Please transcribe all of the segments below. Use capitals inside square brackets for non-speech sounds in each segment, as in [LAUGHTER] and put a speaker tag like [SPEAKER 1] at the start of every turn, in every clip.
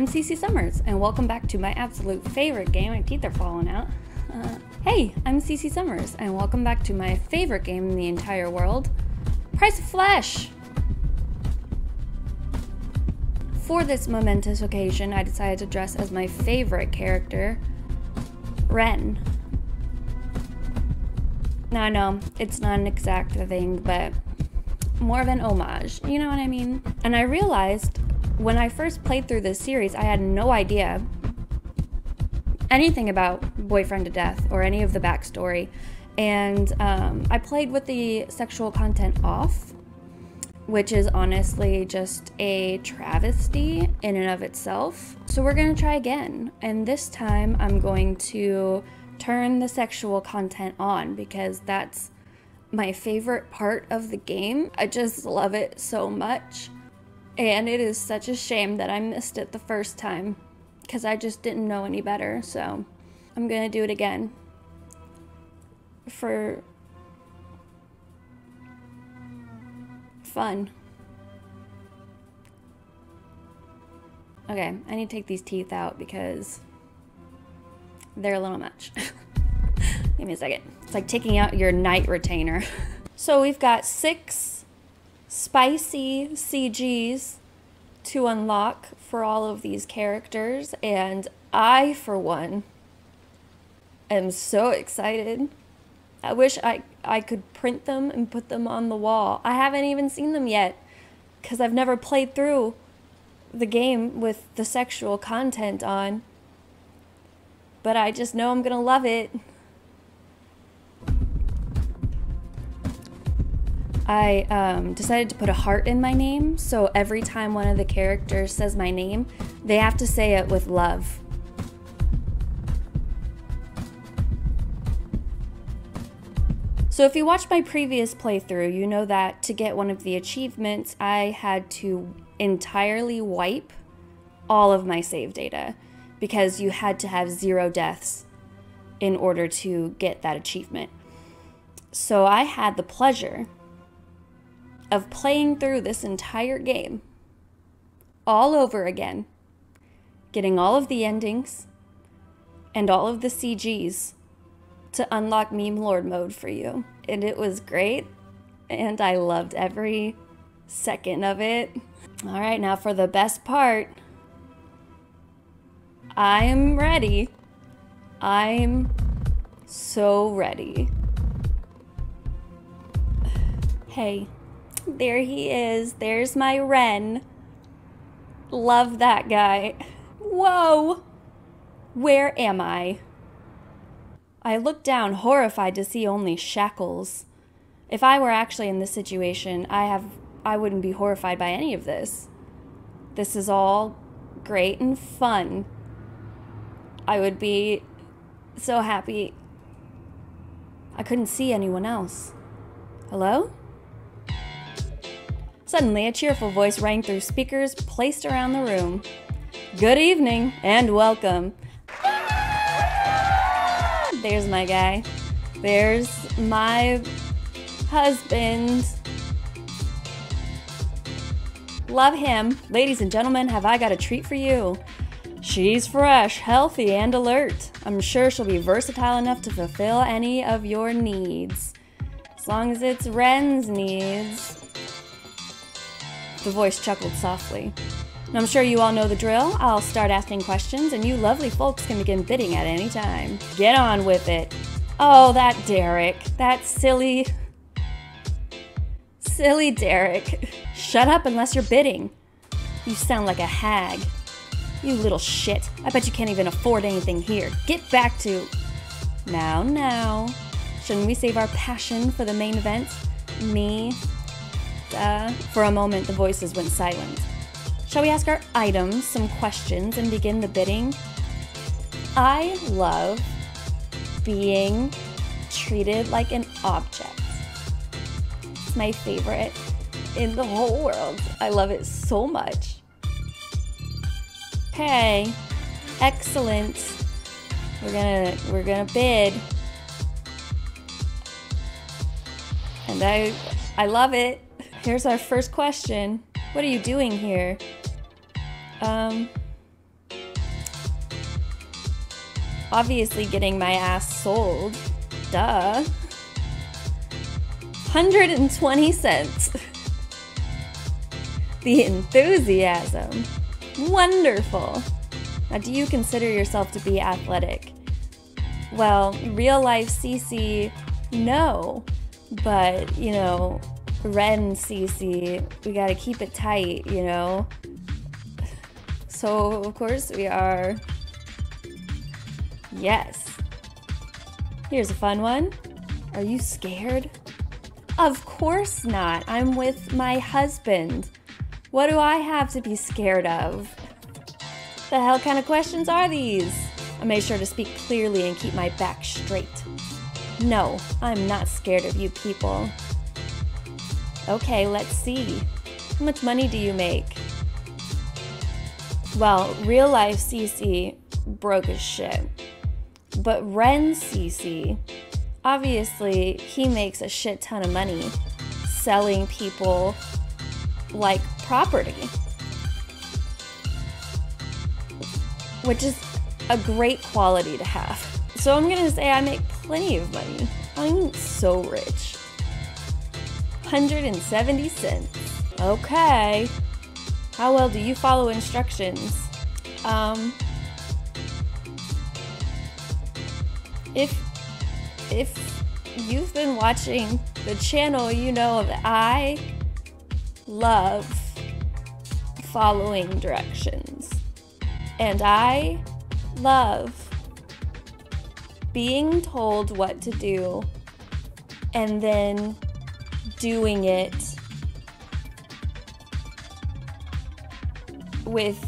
[SPEAKER 1] I'm Cece Summers, and welcome back to my absolute favorite game. My teeth are falling out. Uh, hey, I'm Cece Summers, and welcome back to my favorite game in the entire world Price of Flesh! For this momentous occasion, I decided to dress as my favorite character, Ren. Now, I know it's not an exact thing, but more of an homage. You know what I mean? And I realized when I first played through this series, I had no idea anything about Boyfriend to Death or any of the backstory. And um, I played with the sexual content off, which is honestly just a travesty in and of itself. So we're gonna try again. And this time I'm going to turn the sexual content on because that's my favorite part of the game. I just love it so much. And it is such a shame that I missed it the first time because I just didn't know any better. So I'm going to do it again for fun. Okay, I need to take these teeth out because they're a little much. [LAUGHS] Give me a second. It's like taking out your night retainer. [LAUGHS] so we've got six spicy CGs to unlock for all of these characters, and I, for one, am so excited. I wish I, I could print them and put them on the wall. I haven't even seen them yet because I've never played through the game with the sexual content on. But I just know I'm going to love it. I um, decided to put a heart in my name, so every time one of the characters says my name, they have to say it with love. So if you watched my previous playthrough, you know that to get one of the achievements, I had to entirely wipe all of my save data because you had to have zero deaths in order to get that achievement. So I had the pleasure of playing through this entire game all over again, getting all of the endings and all of the CGs to unlock Meme Lord mode for you. And it was great, and I loved every second of it. All right, now for the best part. I'm ready. I'm so ready. [SIGHS] Hey. There he is. There's my Ren. Love that guy. Whoa! Where am I? I looked down, horrified to see only shackles. If I were actually in this situation, I have I wouldn't be horrified by any of this. This is all great and fun. I would be so happy. I couldn't see anyone else. Hello? Suddenly, a cheerful voice rang through speakers placed around the room. Good evening and welcome. There's my guy. There's my husband. Love him. Ladies and gentlemen, have I got a treat for you? She's fresh, healthy, and alert. I'm sure she'll be versatile enough to fulfill any of your needs. As long as it's Ren's needs. The voice chuckled softly. I'm sure you all know the drill. I'll start asking questions, and you lovely folks can begin bidding at any time. Get on with it. Oh, that Derek. That silly. Silly Derek. Shut up unless you're bidding. You sound like a hag. You little shit. I bet you can't even afford anything here. Get back to. Now, now. Shouldn't we save our passion for the main event? Me, uh, for a moment, the voices went silent. Shall we ask our items some questions and begin the bidding? I love being treated like an object. It's my favorite in the whole world. I love it so much. Okay, excellent. We're gonna we're gonna bid. And I I love it. Here's our first question. What are you doing here? Um, obviously getting my ass sold. Duh. 120 cents. [LAUGHS] the enthusiasm. Wonderful. Now, do you consider yourself to be athletic? Well, real life CC, no. But, you know, Ren CC, we gotta keep it tight, you know? So, of course, we are. Yes. Here's a fun one. Are you scared? Of course not. I'm with my husband. What do I have to be scared of? The hell kind of questions are these? I made sure to speak clearly and keep my back straight. No, I'm not scared of you people. Okay, let's see. How much money do you make? Well, real life CC broke as shit. But Ren CC, obviously, he makes a shit ton of money selling people like property. Which is a great quality to have. So I'm gonna say I make plenty of money. I'm so rich. 170 cents. Okay. How well do you follow instructions? Um, if if you've been watching the channel, you know that I love following directions. And I love being told what to do and then doing it with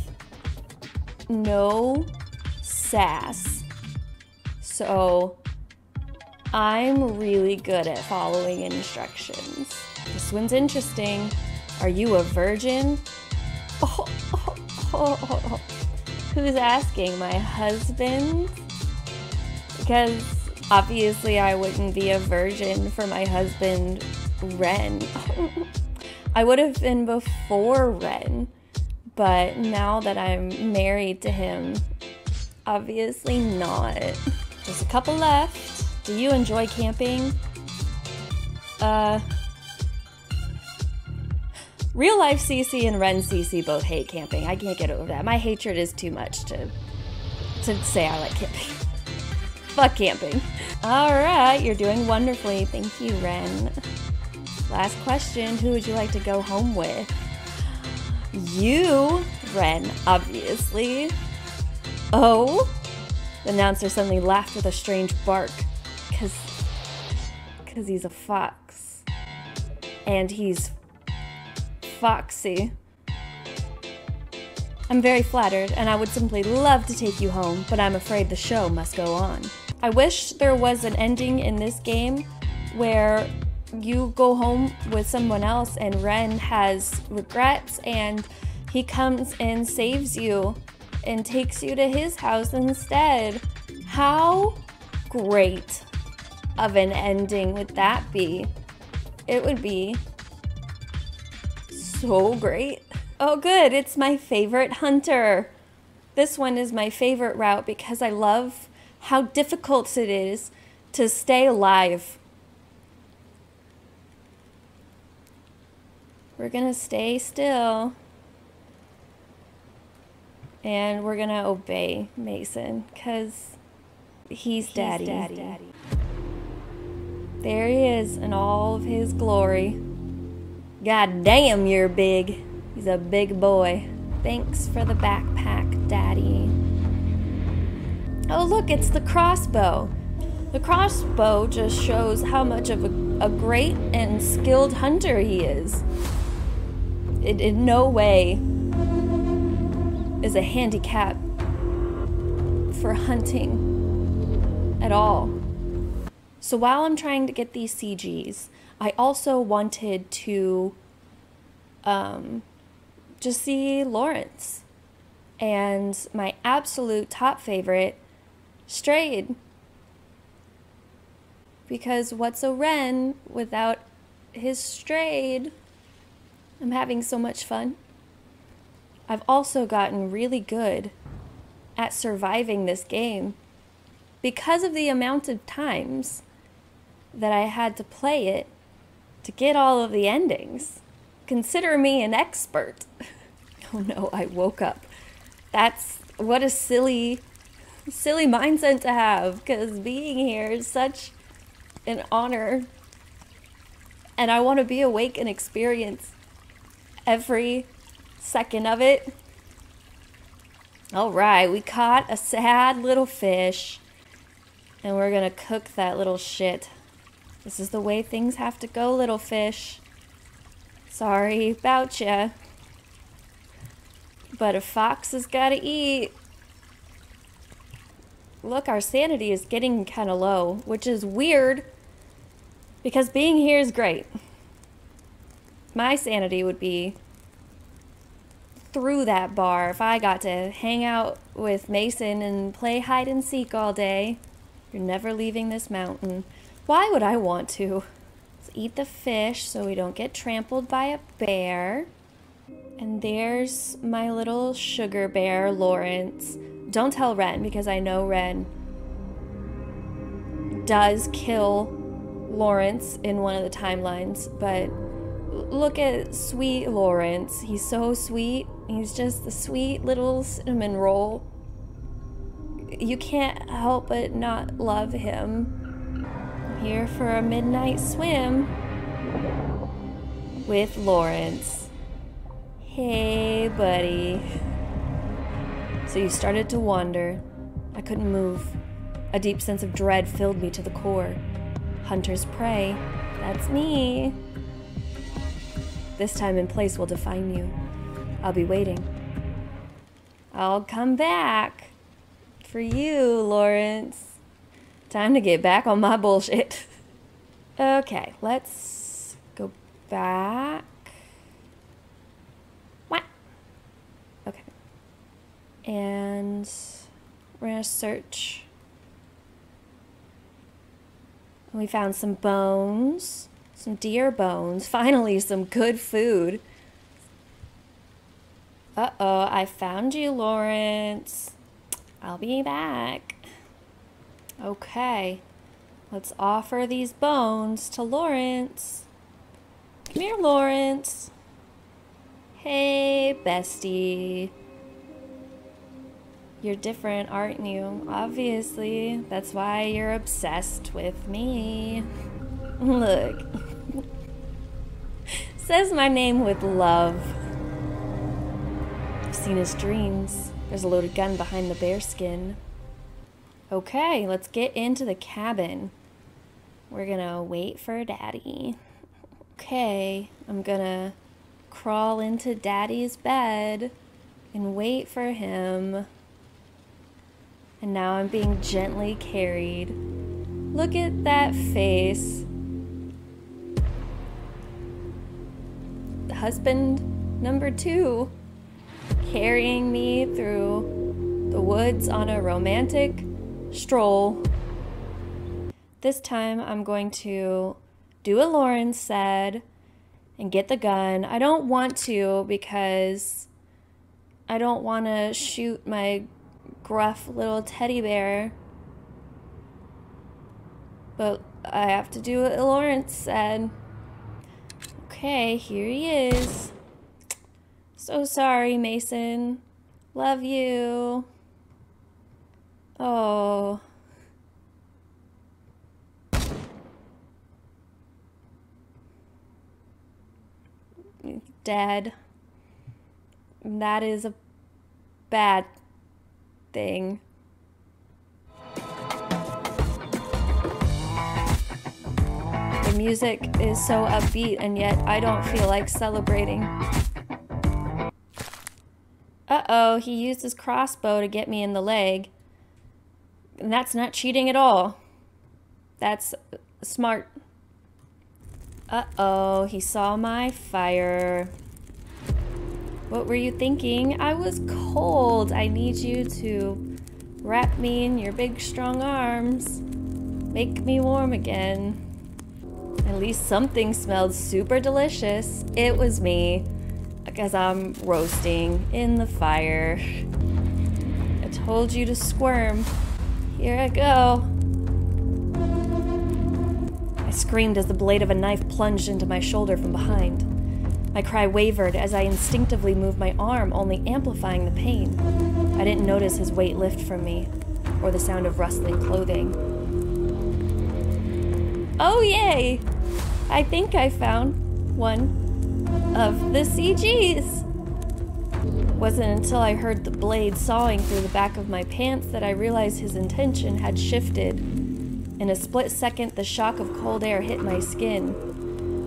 [SPEAKER 1] no sass. So I'm really good at following instructions. This one's interesting. Are you a virgin? Oh, oh, oh, Who's asking? My husband? Because obviously I wouldn't be a virgin for my husband, Ren. [LAUGHS] I would have been before Ren. But now that I'm married to him, obviously not. There's a couple left. Do you enjoy camping? Uh, real life CC and Ren CC both hate camping. I can't get over that. My hatred is too much to to say I like camping. Fuck camping. All right, you're doing wonderfully. Thank you, Ren. Last question Who would you like to go home with? You, Ren, obviously. Oh? The announcer suddenly laughed with a strange bark. Because. Because he's a fox. And he's. foxy. I'm very flattered, and I would simply love to take you home, but I'm afraid the show must go on. I wish there was an ending in this game where you go home with someone else and Ren has regrets and he comes and saves you and takes you to his house instead. How great of an ending would that be? It would be so great. Oh, good, it's my favorite hunter. This one is my favorite route because I love how difficult it is to stay alive We're going to stay still. And we're going to obey Mason because he's, he's daddy. daddy. daddy. There he is in all of his glory. God damn, you're big. He's a big boy. Thanks for the backpack, Daddy. Oh, look, it's the crossbow. The crossbow just shows how much of a, a great and skilled hunter he is it in no way is a handicap for hunting at all. So while I'm trying to get these CGs, I also wanted to um, just see Lawrence. And my absolute top favorite, Strayed. Because what's a Ren without his Strayed? I'm having so much fun. I've also gotten really good at surviving this game because of the amount of times that I had to play it to get all of the endings. Consider me an expert. [LAUGHS] Oh no, I woke up. That's what a silly, silly mindset to have because being here is such an honor. And I want to be awake and experience every second of it. All right, we caught a sad little fish and we're gonna cook that little shit. This is the way things have to go, little fish. Sorry about ya. But a fox has gotta eat. Look, our sanity is getting kind of low, which is weird because being here is great. My sanity would be through that bar if I got to hang out with Mason and play hide and seek all day. You're never leaving this mountain. Why would I want to? Let's eat the fish so we don't get trampled by a bear. And there's my little sugar bear, Lawrence. Don't tell Ren because I know Ren does kill Lawrence in one of the timelines, but look at sweet Lawrence. He's so sweet. He's just the sweet little cinnamon roll you can't help but not love him. I'm here for a midnight swim with Lawrence. Hey, buddy. So you started to wander. I couldn't move. A deep sense of dread filled me to the core. Hunter's prey. That's me. This time and place will define you. I'll be waiting. I'll come back for you, Lawrence. Time to get back on my bullshit. [LAUGHS] okay, let's go back. What? Okay. And we're gonna search. We found some bones, some deer bones. [LAUGHS] Finally, some good food. Uh oh, I found you, Lawrence. I'll be back. Okay, let's offer these bones to Lawrence. Come here, Lawrence. Hey, bestie. You're different, aren't you? Obviously. That's why you're obsessed with me. Look. [LAUGHS] Says my name with love. I've seen his dreams. There's a loaded gun behind the bearskin. Okay, let's get into the cabin. We're gonna wait for daddy. Okay, I'm gonna crawl into daddy's bed and wait for him. And now I'm being gently carried. Look at that face. Husband number two carrying me through the woods on a romantic stroll. This time I'm going to do what Lauren said and get the gun. I don't want to because I don't want to shoot my gruff little teddy bear. But I have to do what Lawrence said. Okay, here he is. So sorry, Mason. Love you. Oh. Dead. That is a bad thing. The music is so upbeat, and yet I don't feel like celebrating. Uh-oh, he used his crossbow to get me in the leg. And that's not cheating at all. That's smart. Uh-oh, he saw my fire. What were you thinking? I was cold. I need you to wrap me in your big strong arms. Make me warm again. At least something smelled super delicious. It was me because I'm roasting in the fire. I told you to squirm. Here I go. I screamed as the blade of a knife plunged into my shoulder from behind. My cry wavered as I instinctively moved my arm, only amplifying the pain. I didn't notice his weight lift from me, or the sound of rustling clothing. Oh, yay! I think I found one of the CGs. Wasn't until I heard the blade sawing through the back of my pants that I realized his intention had shifted. In a split second, the shock of cold air hit my skin.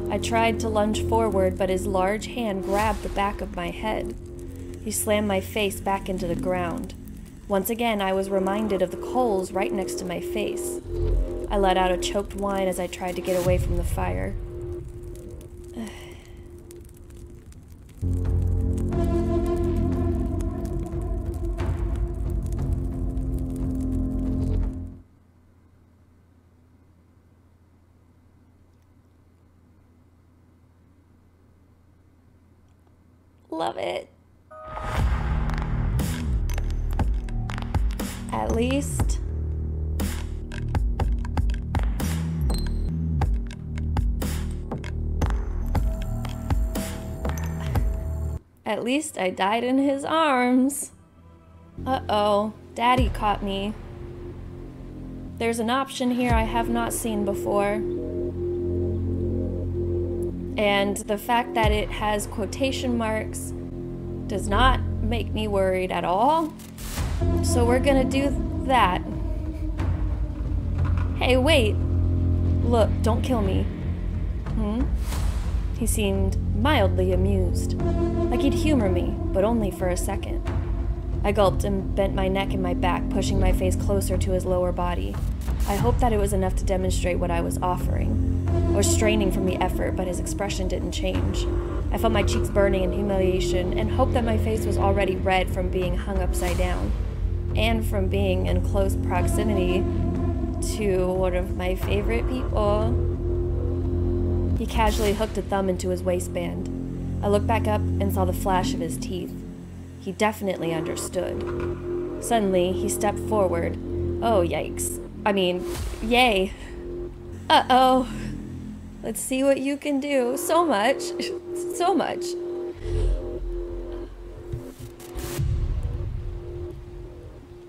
[SPEAKER 1] I tried to lunge forward, but his large hand grabbed the back of my head. He slammed my face back into the ground. Once again, I was reminded of the coals right next to my face. I let out a choked whine as I tried to get away from the fire. Love it. At least. At least I died in his arms. Uh oh, Daddy caught me. There's an option here I have not seen before. And the fact that it has quotation marks does not make me worried at all. So we're gonna do that. Hey, wait. Look, don't kill me. Hmm? He seemed mildly amused, like he'd humor me, but only for a second. I gulped and bent my neck and my back, pushing my face closer to his lower body. I hoped that it was enough to demonstrate what I was offering. I was straining from the effort, but his expression didn't change. I felt my cheeks burning in humiliation and hoped that my face was already red from being hung upside down and from being in close proximity to one of my favorite people. He casually hooked a thumb into his waistband. I looked back up and saw the flash of his teeth. He definitely understood. Suddenly, he stepped forward. Oh, yikes. I mean, yay. Uh oh. Let's see what you can do. So much. [LAUGHS] So much.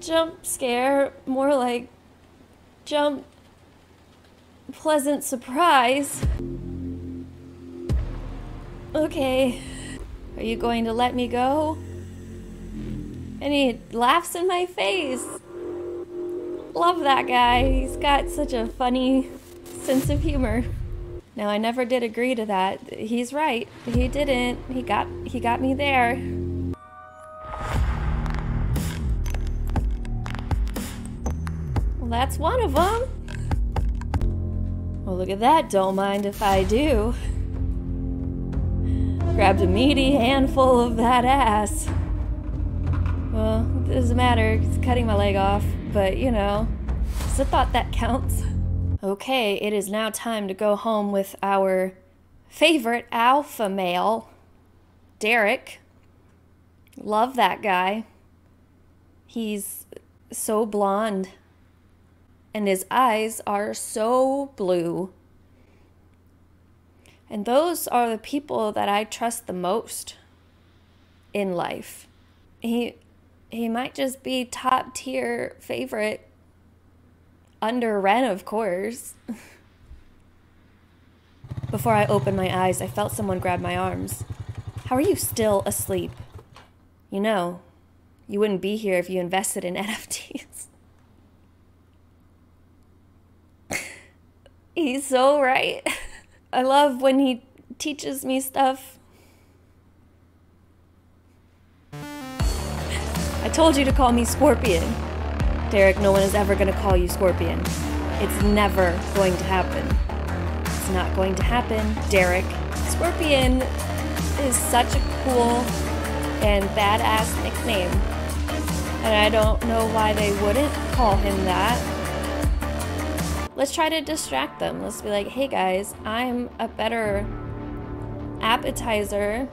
[SPEAKER 1] Jump scare. More like jump pleasant surprise. Okay. Are you going to let me go? And he laughs in my face. Love that guy. He's got such a funny sense of humor. Now I never did agree to that. He's right. He didn't. He got he got me there. Well, that's one of them. Well, look at that. Don't mind if I do grabbed a meaty handful of that ass. Well, it doesn't matter, it's cutting my leg off, but you know, it's a thought that counts. Okay, it is now time to go home with our favorite alpha male, Derek. Love that guy. He's so blonde, and his eyes are so blue. And those are the people that I trust the most in life. He he might just be top tier favorite under Ren, of course. Before I opened my eyes, I felt someone grab my arms. How are you still asleep? You know, you wouldn't be here if you invested in [LAUGHS] NFTs. [LAUGHS] He's so right. [LAUGHS] I love when he teaches me stuff. I told you to call me Scorpion. Derek, no one is ever going to call you Scorpion. It's never going to happen. It's not going to happen, Derek. Scorpion is such a cool and badass nickname. And I don't know why they wouldn't call him that let's try to distract them. Let's be like, hey guys, I'm a better appetizer.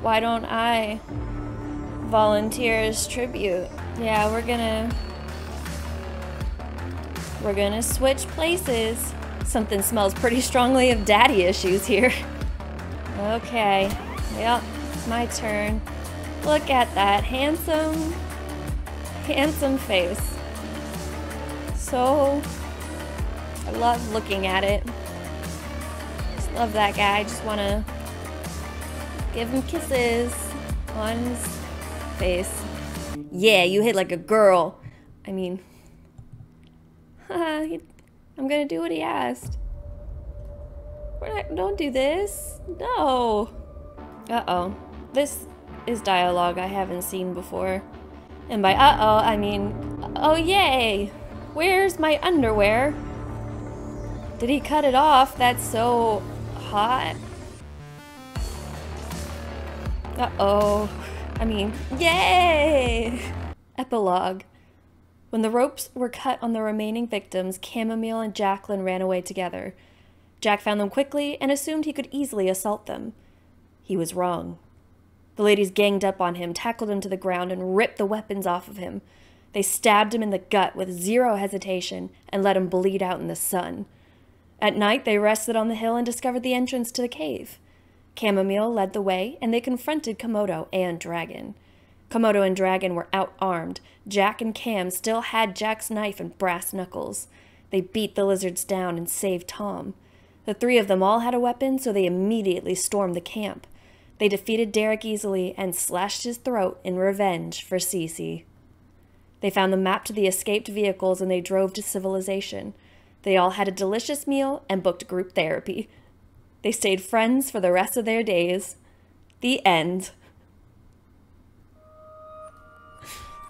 [SPEAKER 1] Why don't I volunteers tribute. Yeah, we're gonna we're gonna switch places. Something smells pretty strongly of daddy issues here. Okay, yep, it's my turn. Look at that handsome, handsome face. So, I love looking at it. Just love that guy. I just wanna give him kisses on his face. Yeah, you hit like a girl. I mean, [LAUGHS] I'm gonna do what he asked. We're not, don't do this. No. Uh oh. This is dialogue I haven't seen before. And by uh oh, I mean, oh yay! Where's my underwear? Did he cut it off? That's so hot. Uh oh. I mean, yay! Epilogue. When the ropes were cut on the remaining victims, Chamomile and Jacqueline ran away together. Jack found them quickly and assumed he could easily assault them. He was wrong. The ladies ganged up on him, tackled him to the ground, and ripped the weapons off of him. They stabbed him in the gut with zero hesitation and let him bleed out in the sun. At night, they rested on the hill and discovered the entrance to the cave. Chamomile led the way, and they confronted Komodo and Dragon. Komodo and Dragon were outarmed. Jack and Cam still had Jack's knife and brass knuckles. They beat the lizards down and saved Tom. The three of them all had a weapon, so they immediately stormed the camp. They defeated Derek easily and slashed his throat in revenge for Cece. They found the map to the escaped vehicles and they drove to civilization. They all had a delicious meal and booked group therapy. They stayed friends for the rest of their days. The end.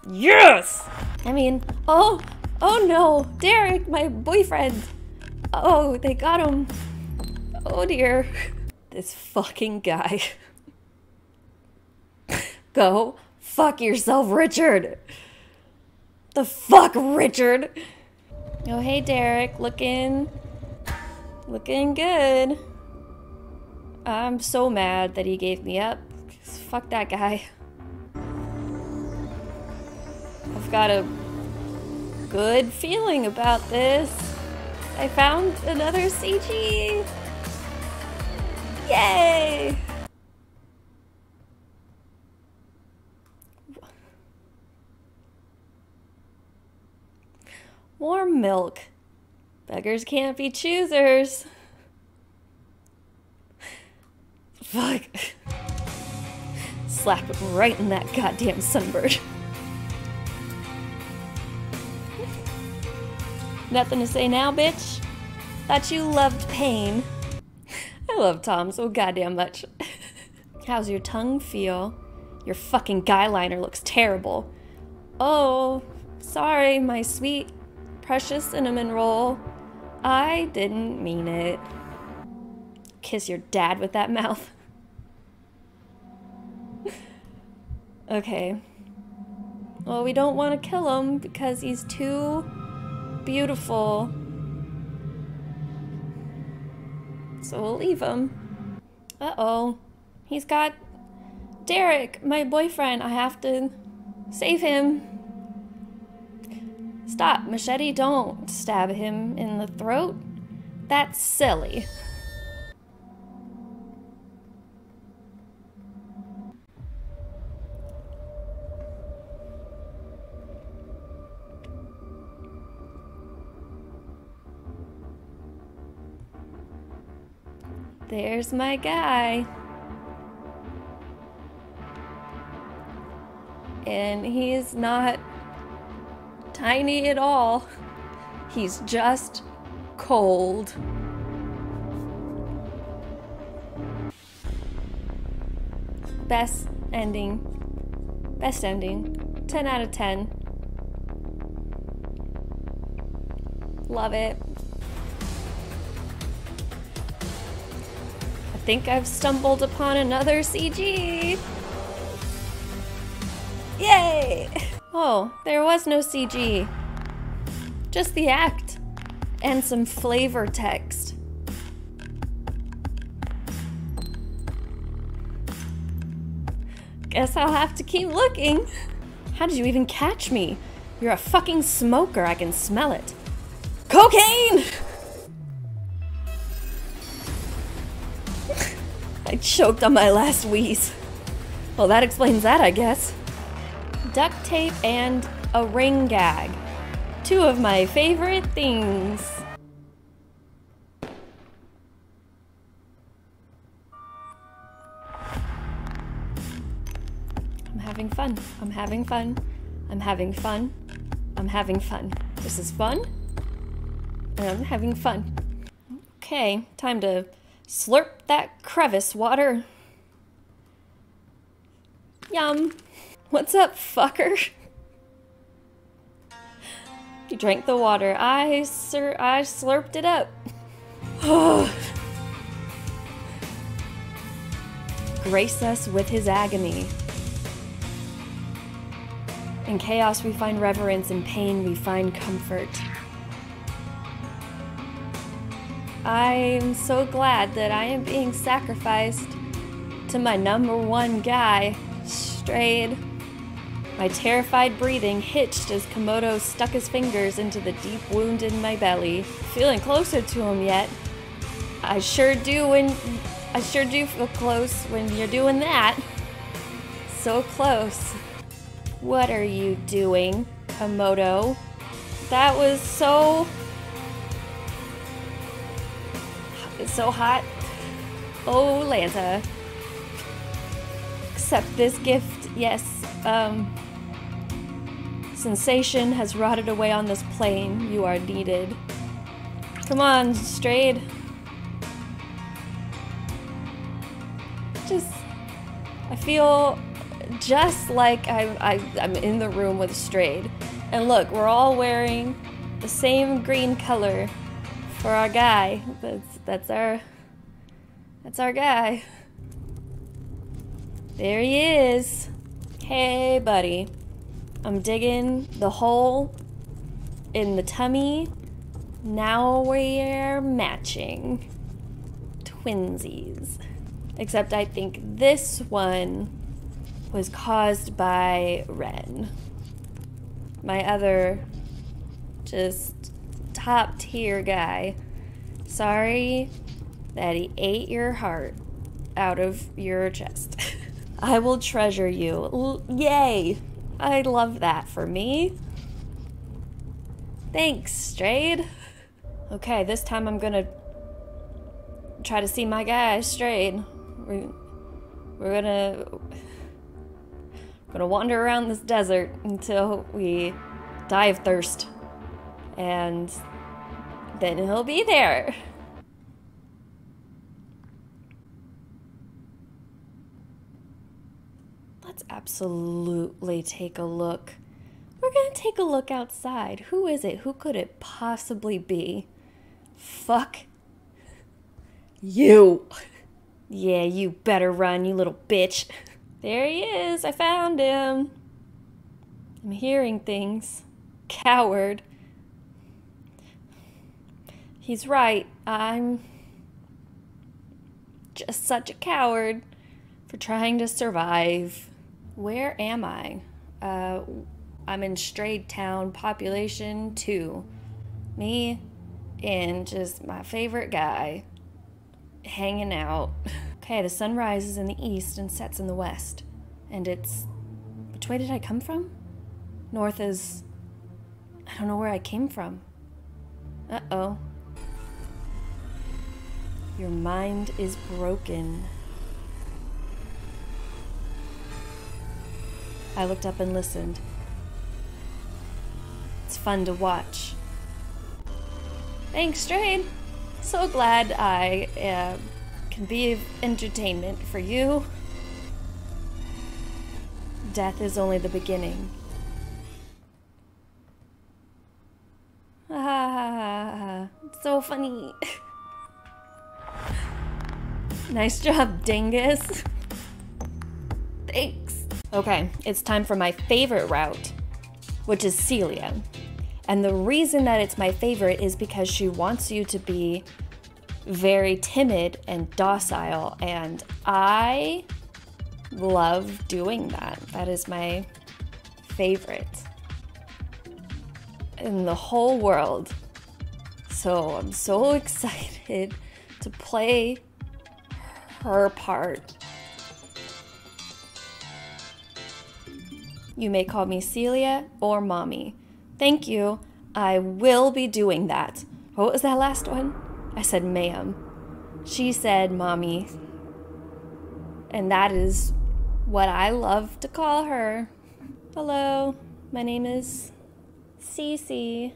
[SPEAKER 1] Yes! I mean, oh, oh no, Derek, my boyfriend. Oh, they got him. Oh dear. This fucking guy. [LAUGHS] Go fuck yourself, Richard. The fuck, Richard? Oh, hey, Derek. Looking. Looking good. I'm so mad that he gave me up. Fuck that guy. I've got a good feeling about this. I found another CG. Yay! Warm milk. Beggars can't be choosers. Fuck. Slap it right in that goddamn sunbird. Nothing to say now, bitch? Thought you loved pain. I love Tom so goddamn much. How's your tongue feel? Your fucking guy liner looks terrible. Oh, sorry, my sweet, precious cinnamon roll. I didn't mean it. Kiss your dad with that mouth. Okay. Well, we don't want to kill him because he's too beautiful. So we'll leave him. Uh-oh. He's got Derek, my boyfriend. I have to save him. Stop, machete, don't stab him in the throat. That's silly. There's my guy. And he's not tiny at all. He's just cold. Best ending. Best ending. 10 out of 10. Love it. Think I've stumbled upon another CG. Yay! Oh, there was no CG. Just the act. And some flavor text. Guess I'll have to keep looking. How did you even catch me? You're a fucking smoker. I can smell it. Cocaine! Choked on my last wheeze. Well, that explains that, I guess. Duct tape and a ring gag. Two of my favorite things. I'm having fun. I'm having fun. I'm having fun. I'm having fun. This is fun. And I'm having fun. Okay, time to slurp that crevice water. Yum. What's up, fucker? You drank the water. I, sir, I slurped it up. [SIGHS] Grace us with his agony. In chaos, we find reverence. In pain, we find comfort. I'm so glad that I am being sacrificed to my number one guy, Strayed. My terrified breathing hitched as Komodo stuck his fingers into the deep wound in my belly. Feeling closer to him yet. I sure do when I sure do feel close when you're doing that. So close. What are you doing, Komodo? That was so It's so hot. Oh, Lanta. Accept this gift, yes. Um, sensation has rotted away on this plane. You are needed. Come on, Strayed. Just, I feel just like I, I, I'm in the room with Strayed. And look, we're all wearing the same green color for our guy. That's that's our that's our guy. There he is. Hey, buddy. I'm digging the hole in the tummy. Now we're matching. Twinsies. Except I think this one was caused by Ren. My other just top tier guy. Sorry that he ate your heart out of your chest. [LAUGHS] I will treasure you. L yay! I love that for me. Thanks, Strayed. Okay, this time I'm gonna try to see my guy, Strayed. We're, we're gonna gonna wander around this desert until we die of thirst. And then he'll be there. Let's absolutely take a look. We're gonna take a look outside. Who is it? Who could it possibly be? Fuck. You. Yeah, you better run, you little bitch. There he is. I found him. I'm hearing things. Coward. He's right. I'm just such a coward for trying to survive. Where am I? Uh, I'm in Strayed Town, population two. Me and just my favorite guy hanging out. Okay, the sun rises in the east and sets in the west. And it's. Which way did I come from? North is. I don't know where I came from. Uh oh. Your mind is broken. I looked up and listened. It's fun to watch. Thanks, Strayed. So glad I uh, can be of entertainment for you. Death is only the beginning. [LAUGHS] Ah, so funny. [LAUGHS] Nice job, dingus. Thanks. Okay, it's time for my favorite route, which is Celia. And the reason that it's my favorite is because she wants you to be very timid and docile. And I love doing that. That is my favorite in the whole world. So I'm so [LAUGHS] excited to play her part. You may call me Celia or Mommy. Thank you. I will be doing that. What was that last one? I said, ma'am. She said, Mommy. And that is what I love to call her. Hello, my name is Cece.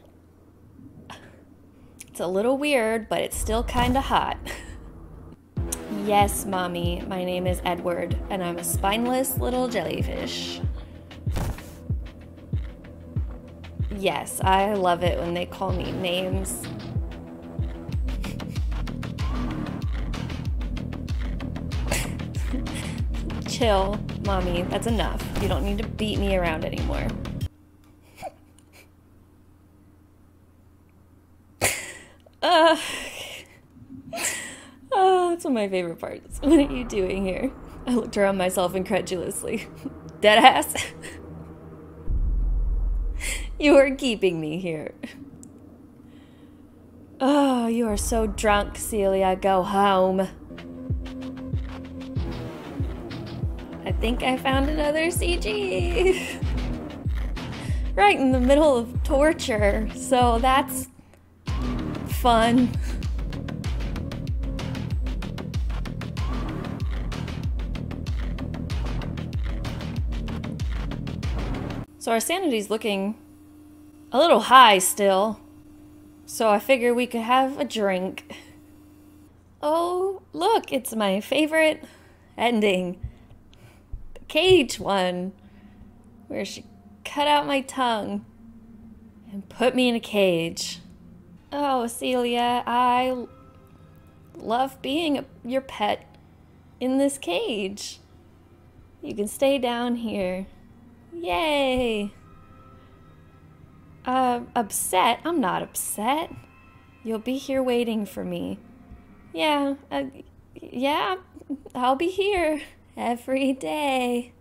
[SPEAKER 1] It's a little weird, but it's still kind of hot. [LAUGHS] yes, Mommy, my name is Edward, and I'm a spineless little jellyfish. Yes, I love it when they call me names. [LAUGHS] Chill, mommy, that's enough. You don't need to beat me around anymore. [LAUGHS] uh, oh, that's one of my favorite parts. [LAUGHS] What are you doing here? I looked around myself incredulously. [LAUGHS] Deadass? [LAUGHS] you are keeping me here. Oh, you are so drunk, Celia. Go home. I think I found another CG. right in the middle of torture. So that's fun. So our sanity's looking a little high still. So I figure we could have a drink. Oh, look, it's my favorite ending The cage one where she cut out my tongue and put me in a cage. Oh, Celia, I love being a, your pet in this cage. You can stay down here. Yay! Uh, upset? I'm not upset. You'll be here waiting for me. Yeah, uh, yeah, I'll be here every day.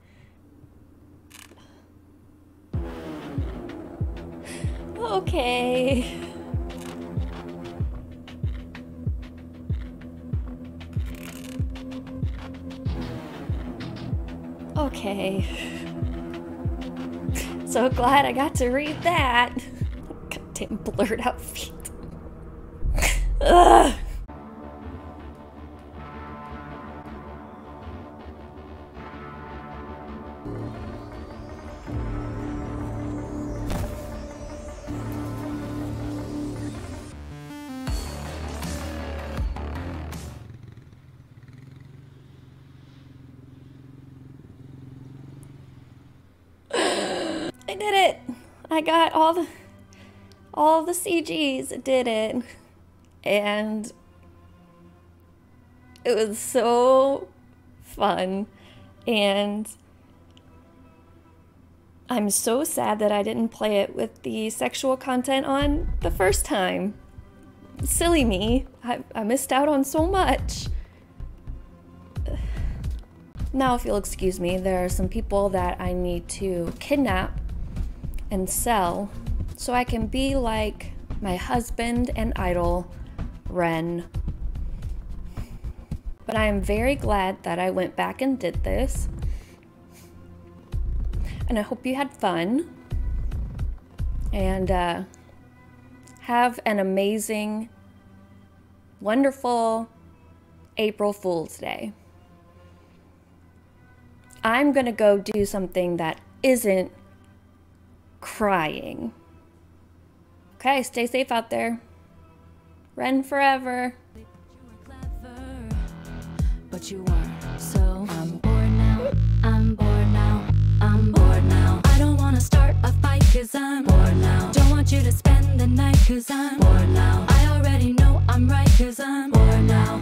[SPEAKER 1] Okay. Okay. So glad I got to read that. Goddamn blurred out feet. Ugh. Got all the all the CGs. did it. And it was so fun and I'm so sad that I didn't play it with the sexual content on the first time. Silly me. I, I missed out on so much. Now, if you'll excuse me, there are some people that I need to kidnap and sell so I can be like my husband and idol, Ren. But I am very glad that I went back and did this. And I hope you had fun. And uh, have an amazing, wonderful April Fool's Day. I'm going to go do something that isn't crying. Okay, stay safe out there. Ren forever.
[SPEAKER 2] But you weren't, so I'm bored now. I'm bored now. I'm bored now. I don't wanna start a fight cause I'm bored now. Don't want you to spend the night cause I'm bored now. I already know I'm right cause I'm bored now.